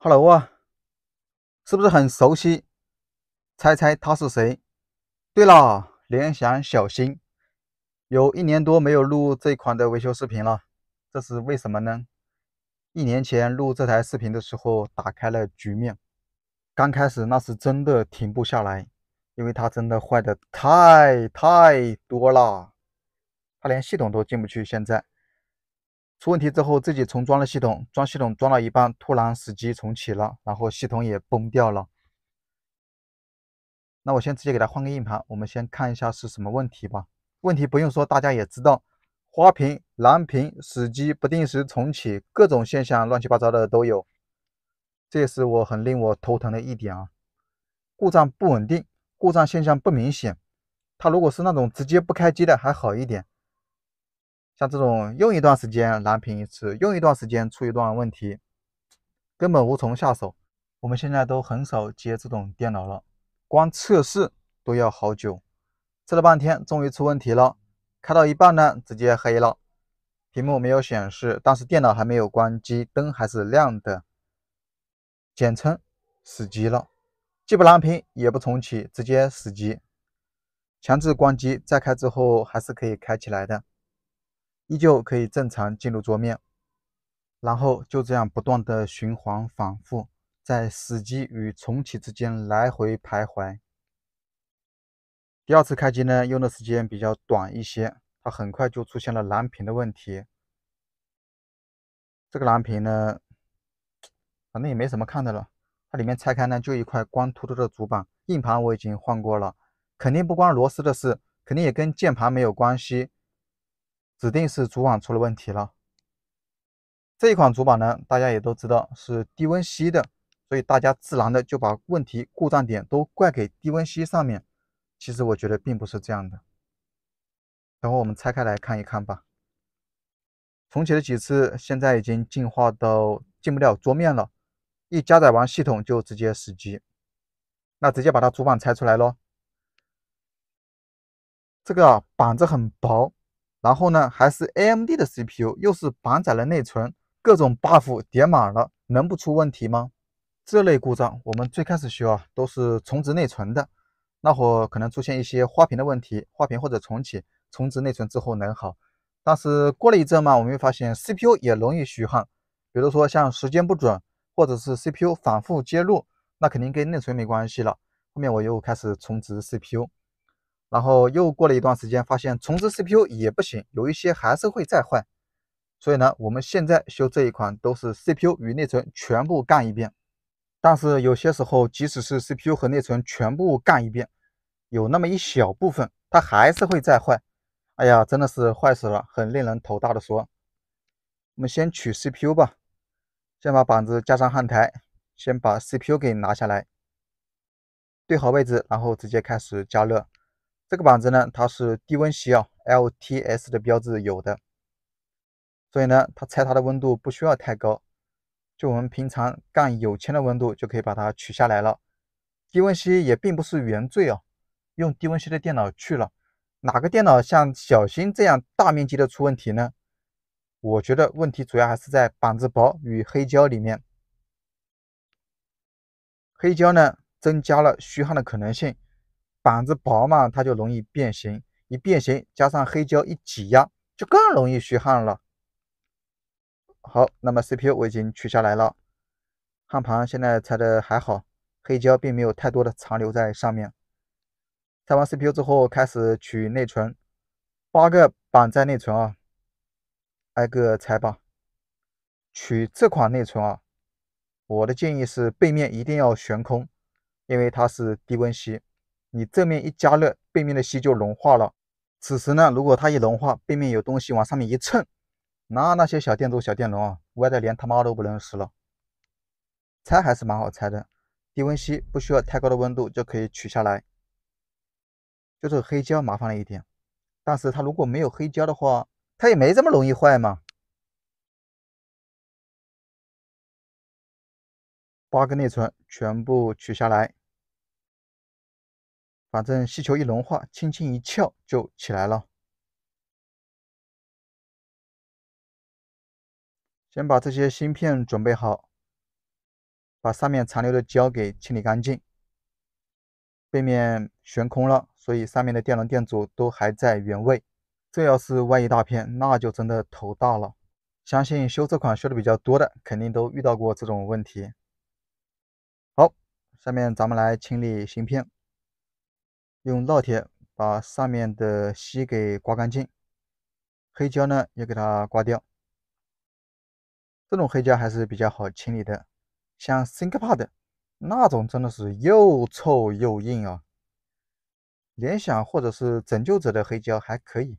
Hello 啊，是不是很熟悉？猜猜他是谁？对了，联想小新，有一年多没有录这款的维修视频了，这是为什么呢？一年前录这台视频的时候，打开了局面，刚开始那是真的停不下来，因为它真的坏的太太多了，它连系统都进不去，现在。出问题之后，自己重装了系统，装系统装到一半，突然死机重启了，然后系统也崩掉了。那我先直接给它换个硬盘，我们先看一下是什么问题吧。问题不用说，大家也知道，花屏、蓝屏、死机、不定时重启，各种现象乱七八糟的都有。这也是我很令我头疼的一点啊。故障不稳定，故障现象不明显。它如果是那种直接不开机的还好一点。像这种用一段时间蓝屏一次，用一段时间出一段问题，根本无从下手。我们现在都很少接这种电脑了，光测试都要好久。测了半天，终于出问题了。开到一半呢，直接黑了，屏幕没有显示，但是电脑还没有关机，灯还是亮的，简称死机了。既不蓝屏，也不重启，直接死机。强制关机再开之后，还是可以开起来的。依旧可以正常进入桌面，然后就这样不断的循环反复，在死机与重启之间来回徘徊。第二次开机呢，用的时间比较短一些，它很快就出现了蓝屏的问题。这个蓝屏呢，反正也没什么看的了，它里面拆开呢就一块光秃秃的主板，硬盘我已经换过了，肯定不关螺丝的事，肯定也跟键盘没有关系。指定是主板出了问题了。这一款主板呢，大家也都知道是低温吸的，所以大家自然的就把问题故障点都怪给低温吸上面。其实我觉得并不是这样的。等会我们拆开来看一看吧。重启了几次，现在已经进化到进不了桌面了。一加载完系统就直接死机。那直接把它主板拆出来咯。这个板子很薄。然后呢，还是 AMD 的 CPU，又是绑载了内存，各种 buff 叠满了，能不出问题吗？这类故障我们最开始修啊，都是重置内存的，那会可能出现一些花屏的问题，花屏或者重启，重置内存之后能好。但是过了一阵嘛，我们会发现 CPU 也容易虚焊，比如说像时间不准，或者是 CPU 反复接入，那肯定跟内存没关系了。后面我又开始重置 CPU。然后又过了一段时间，发现重置 CPU 也不行，有一些还是会再坏。所以呢，我们现在修这一款都是 CPU 与内存全部干一遍。但是有些时候，即使是 CPU 和内存全部干一遍，有那么一小部分它还是会再坏。哎呀，真的是坏死了，很令人头大的说。我们先取 CPU 吧，先把板子加上焊台，先把 CPU 给拿下来，对好位置，然后直接开始加热。这个板子呢，它是低温吸啊，LTS 的标志有的，所以呢，它拆它的温度不需要太高，就我们平常干有铅的温度就可以把它取下来了。低温吸也并不是原罪啊，用低温吸的电脑去了，哪个电脑像小新这样大面积的出问题呢？我觉得问题主要还是在板子薄与黑胶里面，黑胶呢增加了虚焊的可能性。板子薄嘛，它就容易变形，一变形加上黑胶一挤压，就更容易虚焊了。好，那么 CPU 我已经取下来了，焊盘现在拆的还好，黑胶并没有太多的残留在上面。拆完 CPU 之后，开始取内存，八个板载内存啊，挨个拆吧。取这款内存啊，我的建议是背面一定要悬空，因为它是低温吸。你正面一加热，背面的锡就融化了。此时呢，如果它一融化，背面有东西往上面一蹭，那那些小电阻、小电容啊，歪的连他妈都不认识了。拆还是蛮好拆的，低温锡不需要太高的温度就可以取下来。就是黑胶麻烦了一点，但是它如果没有黑胶的话，它也没这么容易坏嘛。八个内存全部取下来。反正气球一融化，轻轻一翘就起来了。先把这些芯片准备好，把上面残留的胶给清理干净。背面悬空了，所以上面的电容电阻都还在原位。这要是万一大片，那就真的头大了。相信修这款修的比较多的，肯定都遇到过这种问题。好，下面咱们来清理芯片，用烙铁把上面的锡给刮干净，黑胶呢也给它刮掉。这种黑胶还是比较好清理的，像 ThinkPad 那种真的是又臭又硬啊。联想或者是拯救者的黑胶还可以，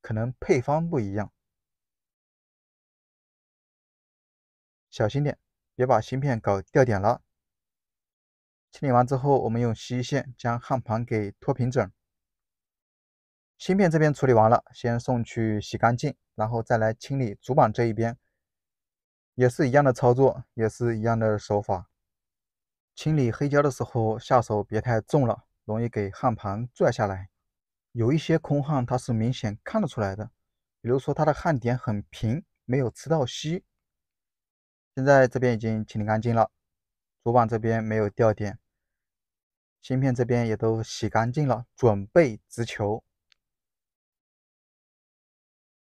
可能配方不一样。小心点，别把芯片搞掉点了。清理完之后，我们用吸线将焊盘给拖平整。芯片这边处理完了，先送去洗干净，然后再来清理主板这一边。也是一样的操作，也是一样的手法。清理黑胶的时候，下手别太重了，容易给焊盘拽下来。有一些空焊它是明显看得出来的，比如说它的焊点很平，没有吃到锡。现在这边已经清理干净了，主板这边没有掉点，芯片这边也都洗干净了，准备直球。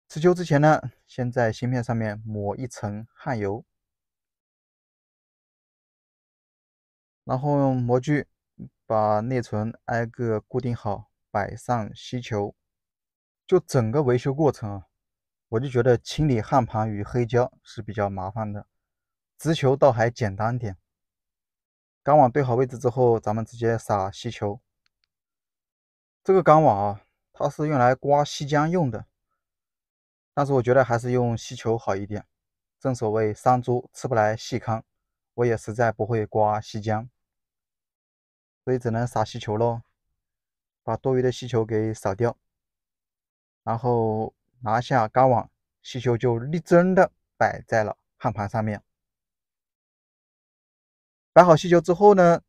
直球之前呢，先在芯片上面抹一层焊油，然后用模具把内存挨个固定好，摆上锡球。就整个维修过程啊，我就觉得清理焊盘与黑胶是比较麻烦的，直球倒还简单点。钢网对好位置之后，咱们直接撒锡球。这个钢网啊，它是用来刮锡浆用的。但是我觉得还是用锡球好一点。正所谓山猪吃不来细糠，我也实在不会刮锡浆，所以只能撒锡球喽。把多余的锡球给扫掉，然后拿下钢网，锡球就立正的摆在了焊盘上面。摆好锡球之后呢，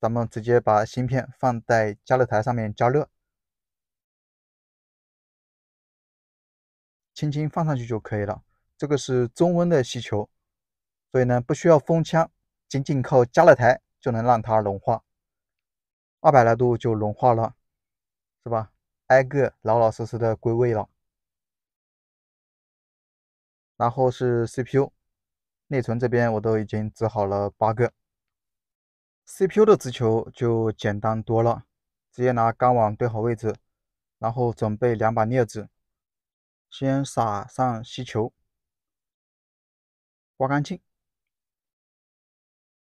咱们直接把芯片放在加热台上面加热。轻轻放上去就可以了。这个是中温的锡球，所以呢不需要封腔，仅仅靠加热台就能让它融化。二百来度就融化了，是吧？挨个老老实实的归位了。然后是 CPU，内存这边我都已经织好了八个。CPU 的直球就简单多了，直接拿钢网对好位置，然后准备两把镊子。先撒上锡球，刮干净，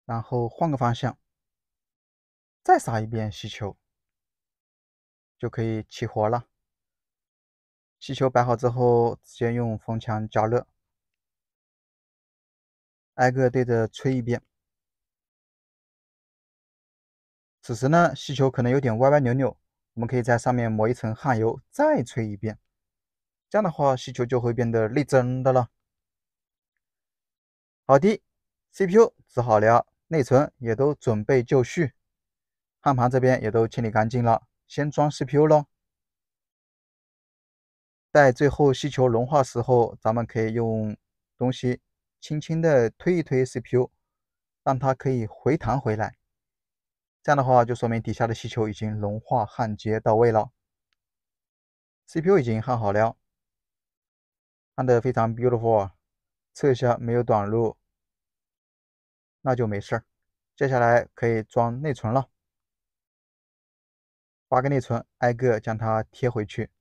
然后换个方向，再撒一遍锡球，就可以起活了。锡球摆好之后，直接用风枪加热，挨个对着吹一遍。此时呢，锡球可能有点歪歪扭扭，我们可以在上面抹一层焊油，再吹一遍。这样的话，锡球就会变得立正的了。好的，CPU 织好了，内存也都准备就绪，焊盘这边也都清理干净了，先装 CPU 喽。在最后锡球融化时候，咱们可以用东西轻轻的推一推 CPU，让它可以回弹回来。这样的话，就说明底下的锡球已经融化焊接到位了。CPU 已经焊好了。焊的非常 beautiful，测一下没有短路，那就没事儿。接下来可以装内存了，八个内存挨个将它贴回去。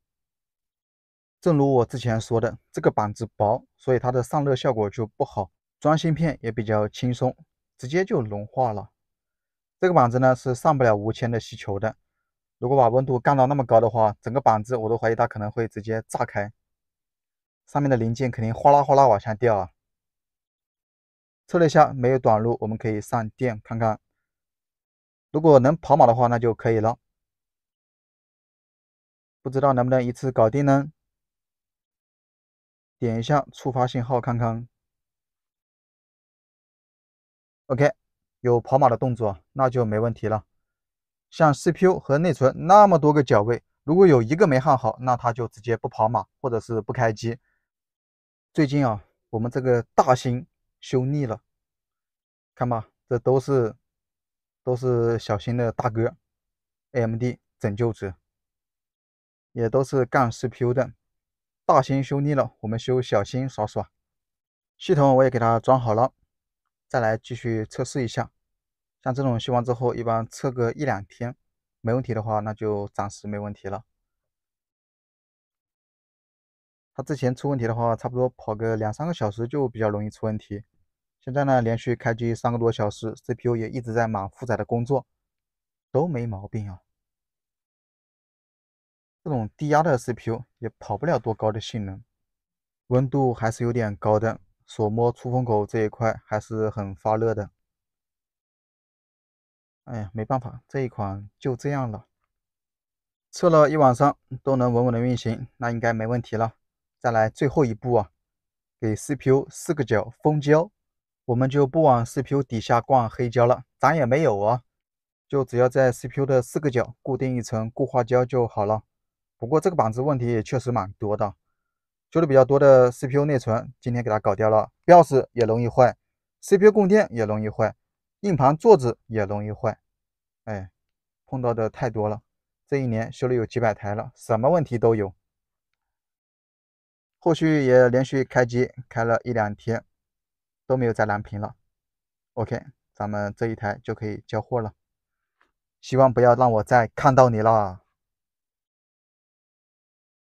正如我之前说的，这个板子薄，所以它的散热效果就不好，装芯片也比较轻松，直接就融化了。这个板子呢是上不了五千的锡球的，如果把温度干到那么高的话，整个板子我都怀疑它可能会直接炸开。上面的零件肯定哗啦哗啦往下掉啊！测了一下没有短路，我们可以上电看看。如果能跑码的话，那就可以了。不知道能不能一次搞定呢？点一下触发信号看看。OK，有跑马的动作，那就没问题了。像 CPU 和内存那么多个角位，如果有一个没焊好，那它就直接不跑马，或者是不开机。最近啊，我们这个大芯修腻了，看吧，这都是都是小新的大哥，AMD 拯救者，也都是干 CPU 的。大新修腻了，我们修小新耍耍。系统我也给它装好了，再来继续测试一下。像这种修完之后，一般测个一两天，没问题的话，那就暂时没问题了。它之前出问题的话，差不多跑个两三个小时就比较容易出问题。现在呢，连续开机三个多小时，CPU 也一直在满负载的工作，都没毛病啊。这种低压的 CPU 也跑不了多高的性能，温度还是有点高的，手摸出风口这一块还是很发热的。哎呀，没办法，这一款就这样了。测了一晚上都能稳稳的运行，那应该没问题了。再来最后一步啊，给 CPU 四个角封胶。我们就不往 CPU 底下灌黑胶了，咱也没有啊，就只要在 CPU 的四个角固定一层固化胶就好了。不过这个板子问题也确实蛮多的，修的比较多的 CPU 内存今天给它搞掉了，BIOS 也容易坏，CPU 供电也容易坏，硬盘座子也容易坏，哎，碰到的太多了，这一年修了有几百台了，什么问题都有。后续也连续开机开了一两天。都没有再蓝屏了，OK，咱们这一台就可以交货了。希望不要让我再看到你了。